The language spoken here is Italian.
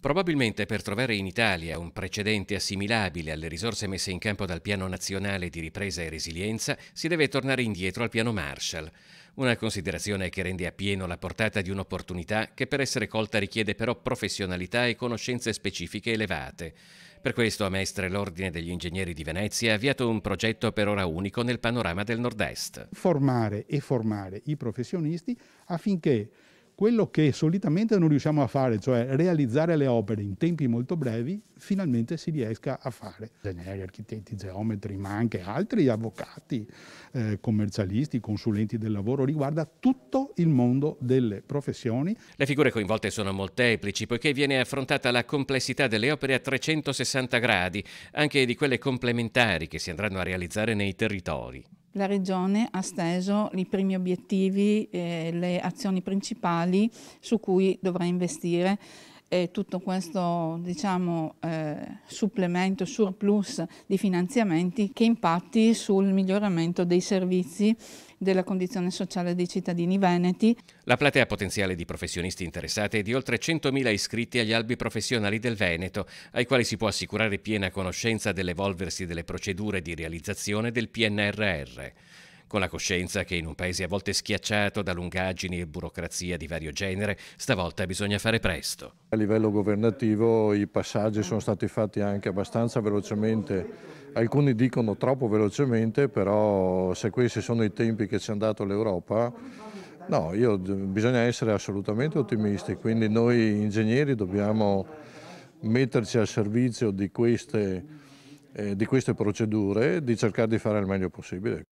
Probabilmente per trovare in Italia un precedente assimilabile alle risorse messe in campo dal Piano Nazionale di Ripresa e Resilienza si deve tornare indietro al Piano Marshall. Una considerazione che rende appieno la portata di un'opportunità che per essere colta richiede però professionalità e conoscenze specifiche elevate. Per questo a Mestre l'Ordine degli Ingegneri di Venezia ha avviato un progetto per ora unico nel panorama del Nord-Est. Formare e formare i professionisti affinché quello che solitamente non riusciamo a fare, cioè realizzare le opere in tempi molto brevi, finalmente si riesca a fare. Ingegneri, architetti, geometri, ma anche altri avvocati, eh, commercialisti, consulenti del lavoro, riguarda tutto il mondo delle professioni. Le figure coinvolte sono molteplici, poiché viene affrontata la complessità delle opere a 360 gradi, anche di quelle complementari che si andranno a realizzare nei territori. La Regione ha steso i primi obiettivi e le azioni principali su cui dovrà investire e tutto questo diciamo, eh, supplemento, surplus di finanziamenti che impatti sul miglioramento dei servizi della condizione sociale dei cittadini veneti. La platea potenziale di professionisti interessati è di oltre 100.000 iscritti agli albi professionali del Veneto, ai quali si può assicurare piena conoscenza dell'evolversi delle procedure di realizzazione del PNRR con la coscienza che in un paese a volte schiacciato da lungaggini e burocrazia di vario genere, stavolta bisogna fare presto. A livello governativo i passaggi sono stati fatti anche abbastanza velocemente, alcuni dicono troppo velocemente, però se questi sono i tempi che ci ha dato l'Europa, no, io, bisogna essere assolutamente ottimisti, quindi noi ingegneri dobbiamo metterci al servizio di queste, eh, di queste procedure, di cercare di fare il meglio possibile.